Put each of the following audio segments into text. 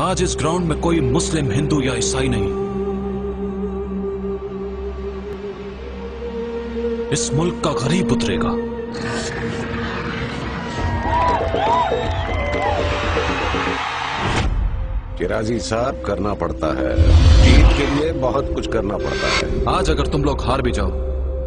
आज इस ग्राउंड में कोई मुस्लिम हिंदू या ईसाई नहीं। इस मुल्क का गरीब उतरेगा। चिराजी साहब करना पड़ता है। जीत के लिए बहुत कुछ करना पड़ता है। आज अगर तुम लोग हार भी जाओ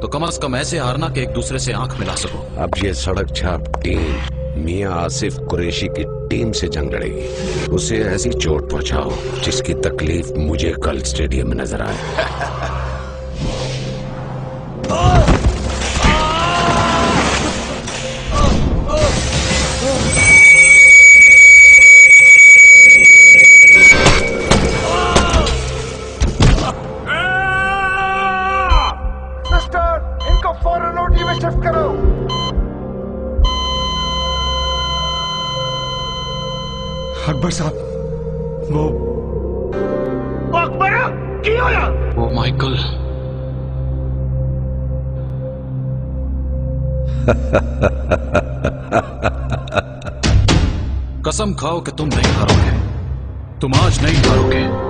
तो कम अज कम ऐसे हारना कि एक दूसरे से आँख मिला सको। अब ये सड़क छाप टीम मियाँ आसिफ कुरेशी की टीम से जंग लड़ेगी। उसे ऐसी चोट पहुंचाओ जिसकी तकलीफ़ मुझे कल स्टेडियम में नज़र आए। सिस्टर, इनको शिफ्ट करो। अकबर साहब वो अकबर की होया वो माइकल। कसम खाओ कि तुम नहीं हारोगे। तुम आज नहीं हारोगे।